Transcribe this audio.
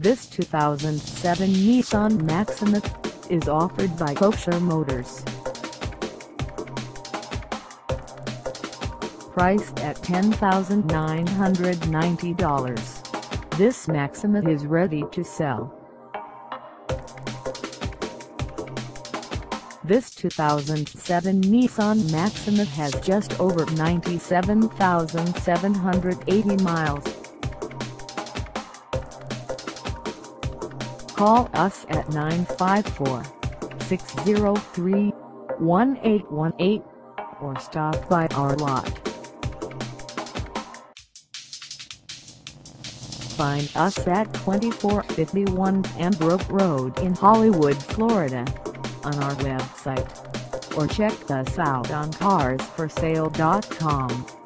This 2007 Nissan Maxima is offered by Kosher Motors. Priced at $10,990, this Maxima is ready to sell. This 2007 Nissan Maxima has just over 97,780 miles. Call us at 954-603-1818 or stop by our lot. Find us at 2451 Pembroke Road in Hollywood, Florida on our website or check us out on carsforsale.com.